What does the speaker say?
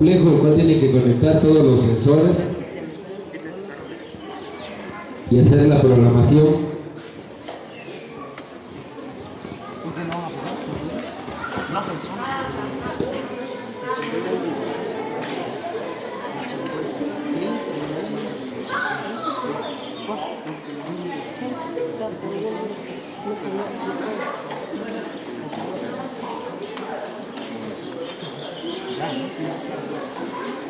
complejo, el cual tiene que conectar todos los sensores y hacer la programación. やったー!